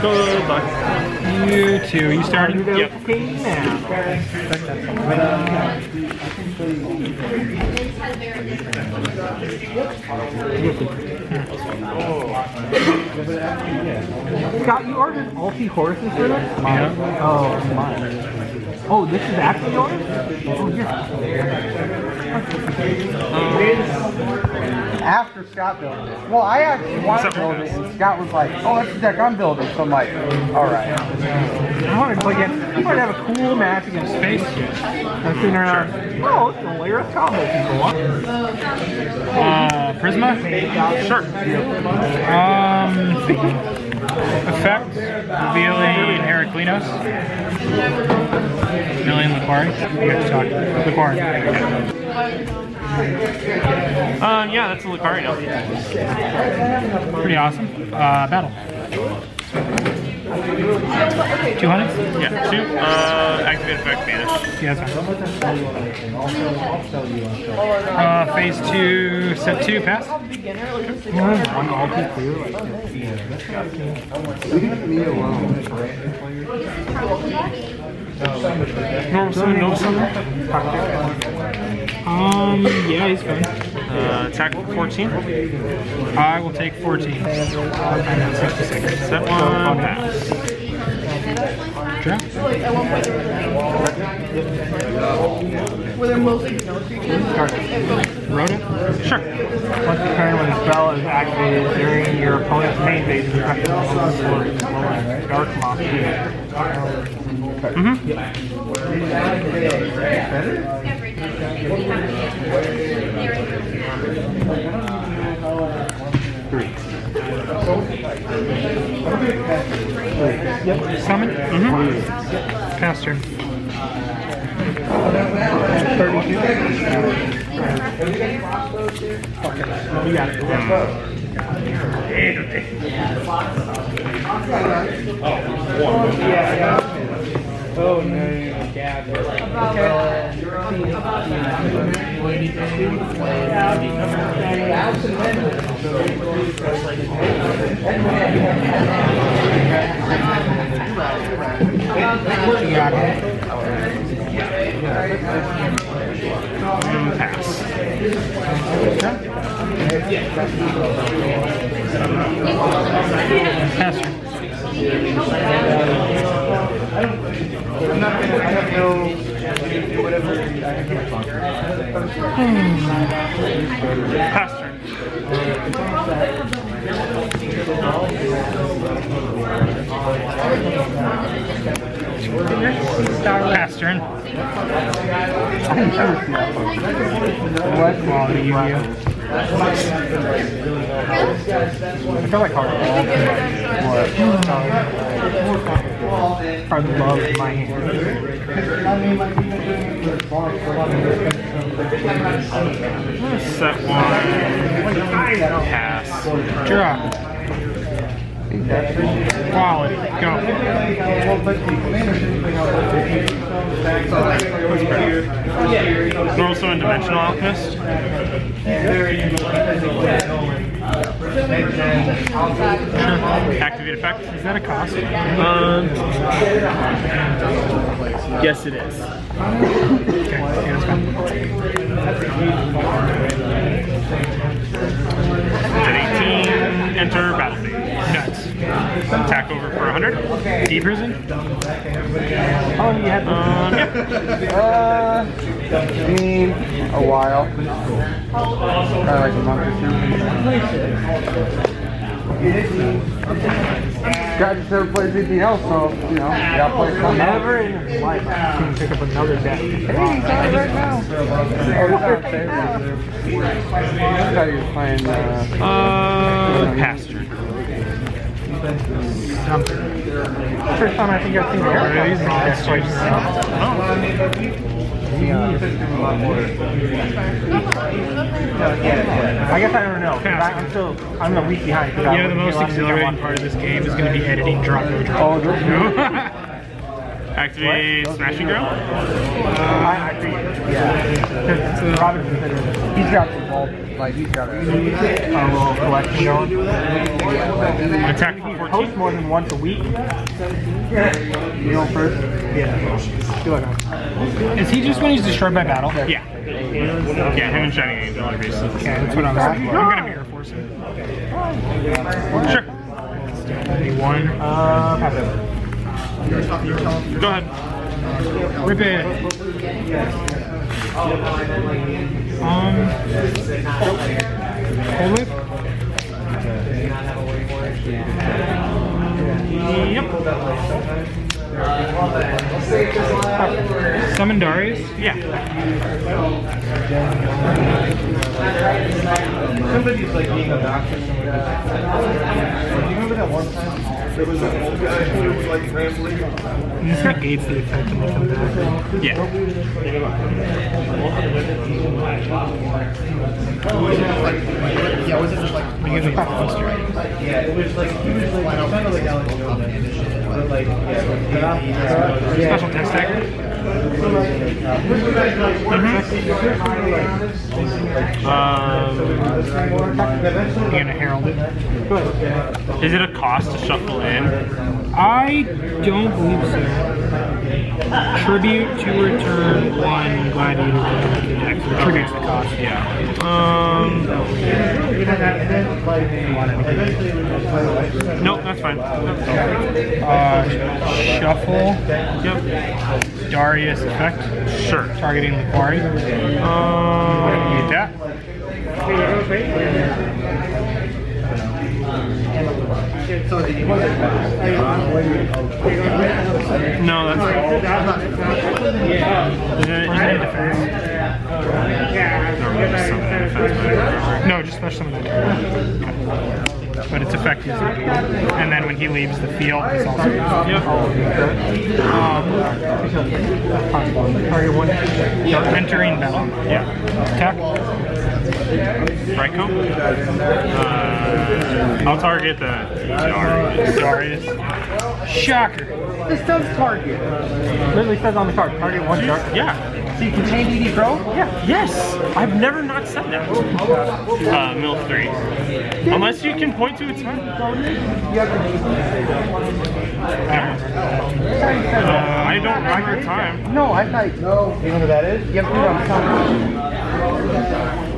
Goodbye. You too. You starting? Yep. Scott, you ordered multi horses for this? Yeah. Oh, my. Oh, this is actually yours? Oh, um, After Scott built it. Well, I actually wanted to build it, and Scott was like, oh, that's the deck I'm building. So I'm like, all right. I wanted to play against, I wanted to have a cool match against Space I'm sitting around, oh, it's a layer of combo people. Uh, Prisma? Sure. Um, effect, revealing Heraklinos. Million Laquari. You have to talk. Laquari. Um, yeah, that's a Lucario. Pretty awesome. Uh, battle. 200? Yeah, two. Uh, activate effect, banish. Yeah, that's fine. Uh, phase two, set two, pass. Normal summon, no summon. Um, yeah, he's fine. Uh, attack 14. I will take 14. I'm 66. Set one, pass. Draw. Were there mostly no creatures? Rhoda? Sure. Once the turn when the spell is activated during your opponent's main phase, you have to roll Dark Moth. Summon? Mm-hmm. Pass turn. You got it. Oh no, You got it. Mm, pass. Hmm. Pass turn. I'm not gonna, I have no, whatever, I can Pass turn. Pass turn. What? Quality Yu-Gi-Oh! I feel like hardball. What? I love my hand. Set one, pass. Draw. Quality. Go. Normal summon Dimensional Alchemist. Activate effect. Is that a cost? Um, yes, it is. Okay, yeah. At 18, enter battlefield. Nuts. Attack over for 100. Deep prison? How long do you have to Um, yeah. Uh, been a while. Probably like a month or two. Scott just never plays anything else, so, you know, yeah, I'll play something else. Never in life have I seen him pick up another deck. Hey, he's on right now. Oh, he's on favorite. I thought he was playing, uh, Uh, pass turn. First time I think I've seen Ehrich using deck twice. I guess I don't know. I- I'm still, I'm a week behind. You know, the most here last week. I exhilarating part of this game is going to be editing drop no drop. oh, Activate Smashing Ground. I, I think, yeah. Because Robinson said he's got some bulb, like he's got a, a little collection going. Attack He for 14. posts more than once a week. You know first? Yeah. Is he just when he's destroyed by battle? Yeah. Yeah, him and Shining Angel are basically. Okay, that's what I was I'm gonna mirror force him. Sure. One. Uh, pass it. Go ahead. Rip it. Um. Hold it. Yep. Summon Darius. Yeah. Somebody's like being obnoxious. Do you remember that one time? There was an old guy who was like rambling. This negates the effect when they come back. Yeah. Yeah, was it just like. Yeah, it was like he was like kind of like Alex Jones, but like yeah, Special test. Um, gonna herald is it a cost to shuffle in? I don't believe so. Tribute to return one gladiator to the deck. So tributes the cost. Yeah. Um, nope, that's fine. Uh, shuffle. Yep. Darius effect. Sure. Targeting the quarry. Um, Get that. No, that's Is it, is it defense? No, just special summon the turn. But its effective. and then when he leaves the field, it's also um, entering battle. Yeah. Attack. Ryko? Uh, I'll target the Darius. Darius. Shocker. This does target. Literally says on the card, target one dark. Yeah. So you can contain DD Pro? Yeah. Yes! I've never not said that. Uh, mill three. Unless you can point to its time. Uh, I don't remember time. No, I thought. No. You know who that is? You have to do it on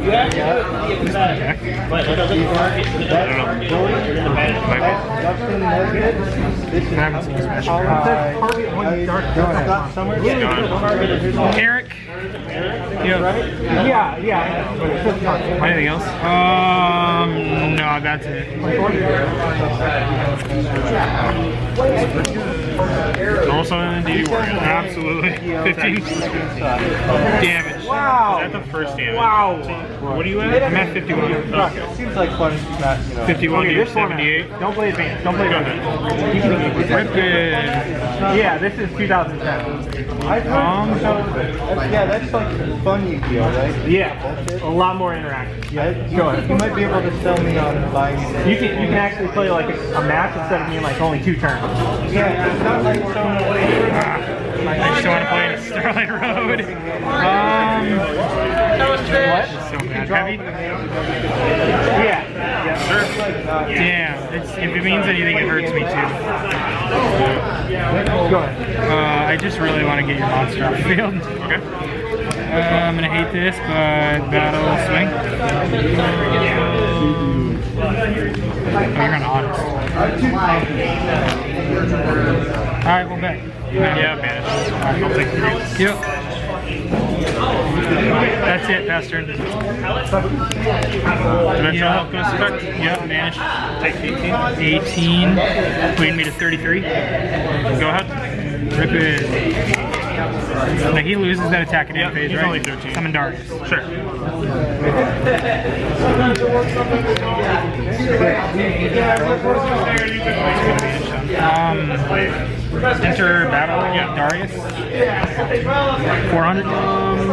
top. I don't know. Justin Nesbitt. This is I haven't seen Smash. It target one dark. Go ahead. Somewhere. Ehrich. Yeah. Yeah, yeah. It. Anything else? Um, no, that's it. And DD Warrior. Absolutely. 15 damage. Wow. Is that the first damage? Wow. What are you at? I'm at 51. Okay. Seems like fun. Not, you know. 51 Okay, to this format. 78. Don't play advanced. Don't play Go advanced. Rip it. Yeah, this is 2010. Um, that's, yeah, that's like fun Yu-Gi-Oh, right? Yeah, a lot more interactive. Yeah, go ahead. You might be able to sell me on buying it. You can you can actually play like a, a match instead of being like only two turns. Yeah, it's not like so. I just don't want to play in Starlight Road. Um, What? so bad. Heavy? Yeah. Damn. It's, if it means anything, it hurts me too. Go ahead. Uh, I just really want to get your monster off the field. Okay. Uh, I'm gonna hate this, but battle swing. Oh, you're on honest. Alright, we'll bet. Yeah, banish. I'll take three. Yep. That's it, pass turn. Dimensional Yeah. Alchemist effect. Yep, vanish. Take 18. 18. Queen me to 33. Go ahead. Rip it. Now he loses that attack at end phase, he's right? only 13. Summon Darius. Sure. Um, enter battle. Yeah, Darius. 400. Um,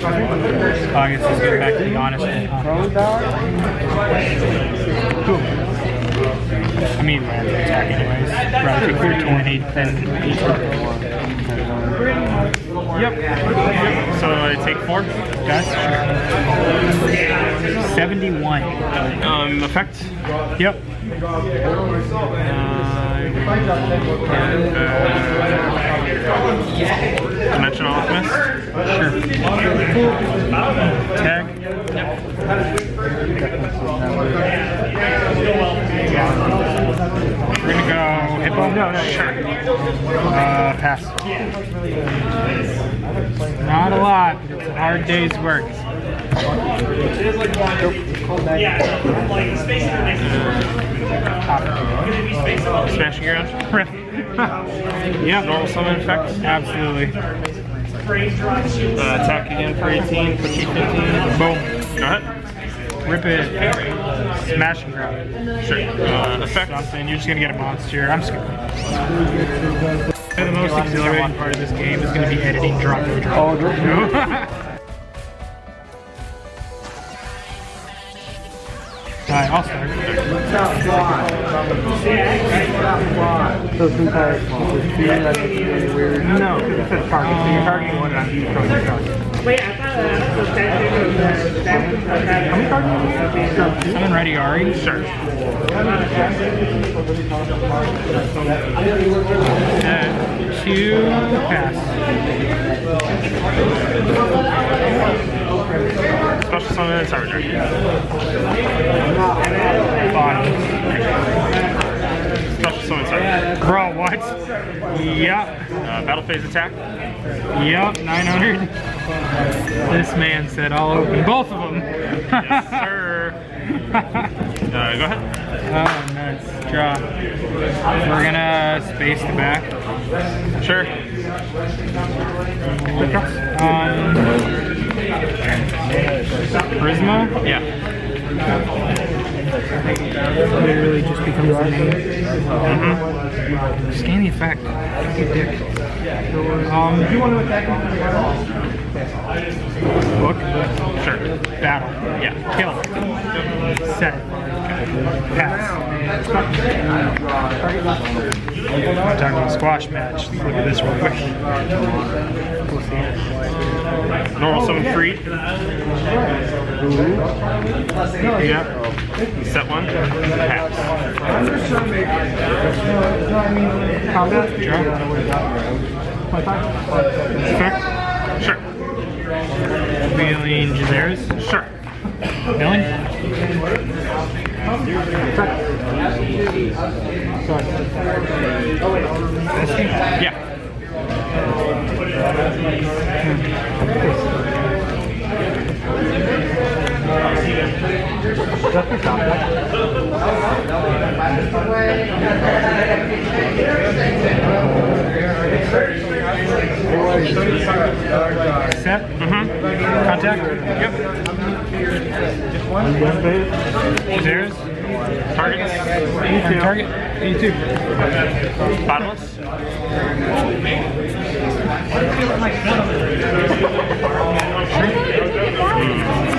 I guess let's get back to the honest. Cool. I mean, random attack anyways. Rather take 13 and 8 than 18. Yep. So I take four. That's true. 71. Um, effect. Yep. Uh, Dimensional Alchemist. Sure. Tag. Yep. We're gonna go hippo. No, no, sure. Uh, pass. Not a lot, but it's a hard day's work. Smashing ground. Yep. Normal summon effect. Absolutely. Uh, attack again for 18. Put you 15. Boom. Go ahead. Rip it. Smash and grab. Sure. Uh, effect. Something. You're just gonna get a monster. I'm skipping. The most exhilarating part of this game is gonna be editing drop and drop. Oh, drop. Alright, I'll start. So since I was feeling like it's really weird. No, because it says target, so you're targeting one and I'm using target. target. Wait, I thought that was How many targets? Summon ready Ari. Sure. Uh, two pass. Special summon and Cyber Dragon. Bottom. Special summon Cyber Dragon. Bro, what? Yep. Uh, battle phase attack. Yep, 900. This man said I'll open both of them. Yes, sir. Uh, go ahead. Oh, nuts. Draw. We're gonna space the back. Sure. Um, Prisma Yeah. literally just becomes the name. Scan the effect. You dick. Um, you want to attack Book. Sure. Battle. Yeah. Kill. Set. Pass. Talking about squash match. Look at this real quick. Summon free. Yep. Set one. Pass. Combat? Draw. Sure. Wheeling Gyzarus. Sure. Milling. Yeah your combat. Set. Mm-hmm. Contact. Yep. One phase. Gyzarus. Targets. And target. E2. Bottomless.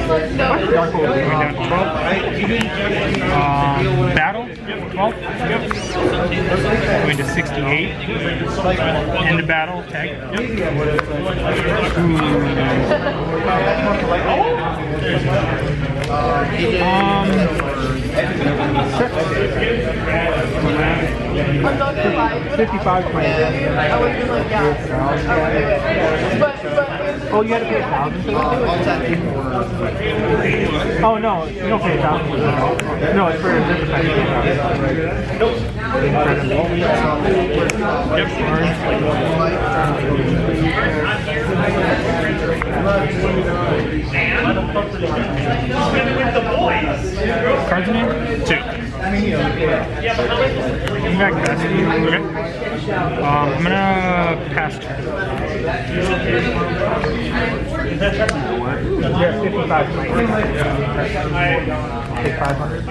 Dark Hole. Going 12. Um, battle. 12. Going to 68. End of battle. Tag. Um, I'm not gonna lie. 55 I would have been like, yeah. But, but, Oh, you had to pay a thousand for? Oh, no, you don't pay a thousand. No, it's for a different type cards in. Two. Bring back custody. Okay. Um, I'm gonna pass turn. Yeah, 55 Take 500.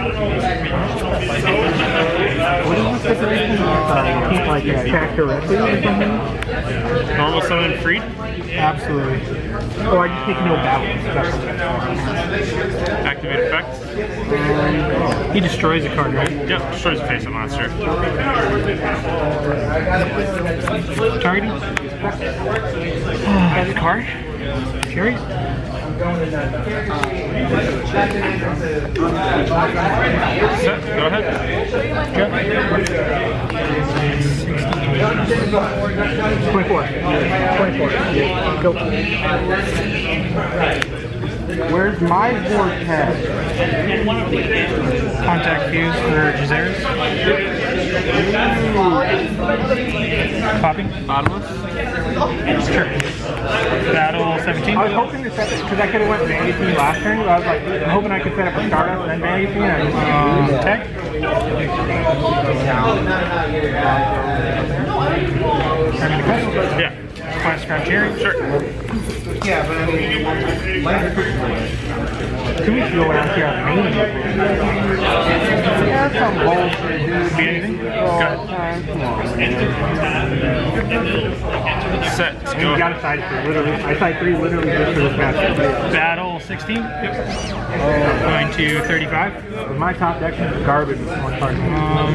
What is the stipulation? Uh, you can't like attack directly or something? Normal summon free. Absolutely. Oh, I just take no balance. Activate effect. He destroys a card, right? Yep, destroys the face of monster. Targeting. The card. Cherries. Set, go ahead. Twenty-four. Twenty-four. Go. Where's my board vortex? Contact fuse for Gyzarus. Popping. Bottomless. Sure. Battle 17. I was hoping to set it because I could have went Vanity Team last turn. but I was like, I'm hoping I could set up a startup and then Vanity Team. And I just Um, tech. Turning the quest. Yeah. Quest grab cherry. Sure. two weeks ago when I was here on Maine. That's some bullshit, dude. Be anything? Good. Alright, come on, man. Set. And Go you got ahead. a side three, literally. I side three literally just for this match. Battle 16. Yep. Going to 35. With my top deck is garbage with one card. Um,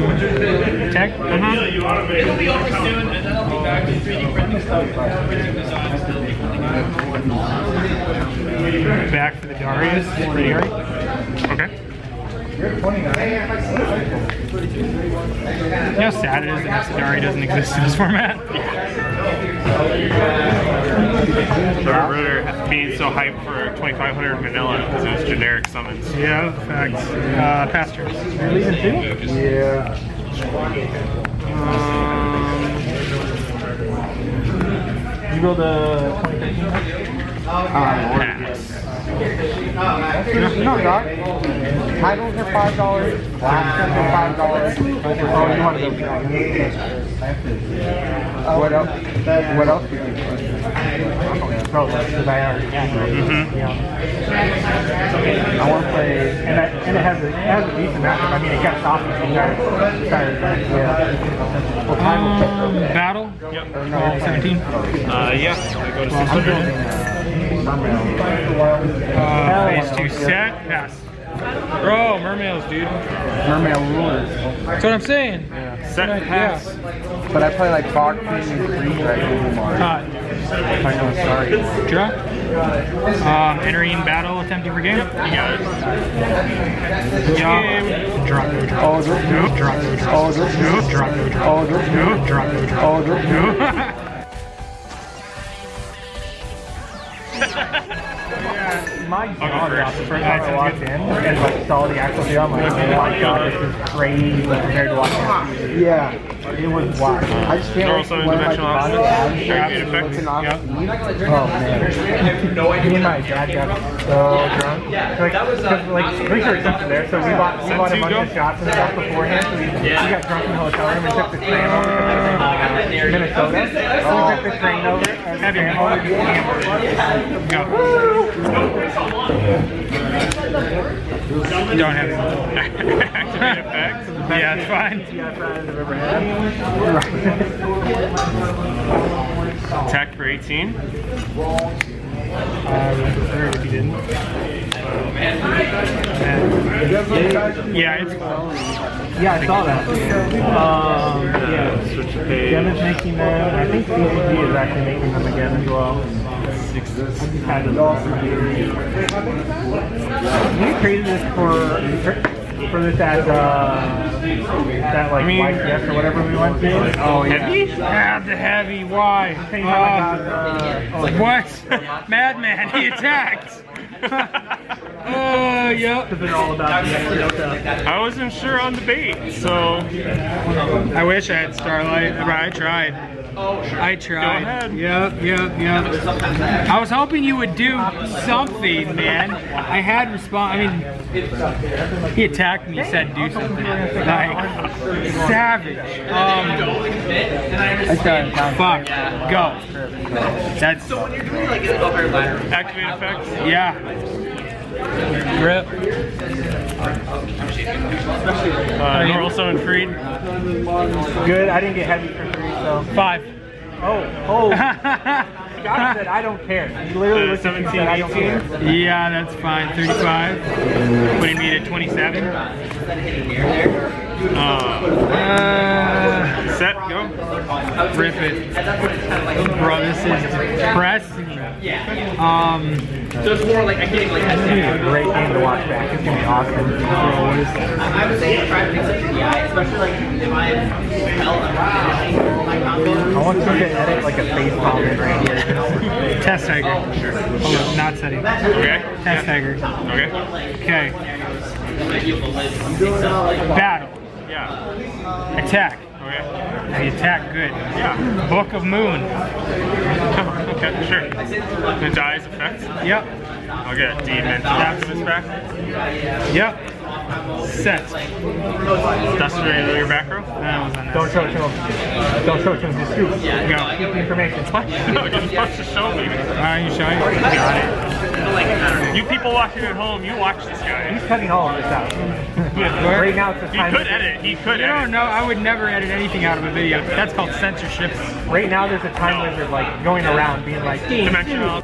tech. Back for the Darius. Ready, Ari? Okay. You know how sad it is that Nasadari doesn't exist in this format? The Ritter being so hyped for 2500 vanilla because it was generic summons. Yeah, facts. Uh, past turns. You're leaving too? Yeah. You go to 2013? Pass. You know, Doc, titles are five dollars, laptops are five dollars. Oh, you want to go uh, What else? What else would you put? Pro because I already have it. Yeah. I want to play. And, and it has a it has a decent matchup. I mean, it got soft with you guys. Decided that, yeah. Well, time will check Um, battle. Roll 17. Uh, yeah. I go to 600. Uh, phase two set. Pass. Bro, mermails, dude. Mermaid rulers. That's what I'm saying. Set. Pass. But I play like boxing and free right anymore. Hot. I know, sorry. Draw. Um, entering battle, attempting for game. You got it. Yeah. Drop, no drop. Oh, this- No drop, no drop. Oh, this- No drop, no drop. Oh, this- No drop, no drop. Oh, this- No. My go jaw the first time I walked in and like saw the actual deal. I'm like, oh my god, this is crazy compared to watching. Yeah. It was wild. I just can't Normal wait summon when my dimensional body options. adds good effect. looking off Yep. speed. Oh man. Oh, Me and my dad got so drunk. Like, cause like, pretty sure it's something there. So we bought, we bought a bunch of shots and stuff beforehand. So we, we got drunk in the hotel room and took the train over to Minnesota. So oh, we took the train over. And the train over to Go. Don't have it. Activate effect. Yeah, it's fine. Yeah, friends I've ever had. Attack for 18. I would prefer if you didn't. Yeah, it's Yeah, I saw that. Um, yeah. Switch the page. Devin's making them, I think CCG is actually making them again as well. Had it all We created this for for this at uh, that like mean- YCS or whatever we went to. Oh Heavy? have the heavy. Why? Uh, Uh, what? Madman, he attacked. Oh, yep. all about the extra stuff. I wasn't sure on the bait, so I wish I had Starlight. I tried. I tried. ahead. Yep, yep, yep. I was hoping you would do something, man. I had respond. I mean, he attacked me, said do something. Like, savage. Um, I tried to count. fuck. Go. That's, activate effect. yeah. Grip. Uh, normal summon freed. Good. I didn't get heavy for three, so. Five. Oh, oh. Scott said I don't care. He literally Uh, looked at me and 17, said I don't 18. care. Yeah, that's fine. 35. Putting me to 27. Uh, Set, go. rip it. Bro, this is depressing. Um, So it's more like I can't like It's gonna be a great game to watch back. It's gonna be awesome. bro, what is that? I would say try to fix up the DI, especially like if I held my combo. I want you to edit like a face palm in right here. Test tiger. Oh, Hold on, not setting. Okay. Test tiger. Okay. Okay. Battle. Yeah. Attack. Okay. The attack good. Yeah. Book of Moon. okay, sure. The dies effect. Yep. I'll get Demon Activist back. Yep. Set. Dust Ray your back row. That was Don't show it to him. Don't show it to him. Just scoop. Go. Keep the information. No, you're supposed to show me. Alright, you showing? Got You people watching at home, you watch this guy. He's cutting all of this out. right now it's the time. He could edit. He could it. No, edit. no, I would never edit anything out of a video. That's called censorship. Right now there's a time wizard like going around being like, Dimensional.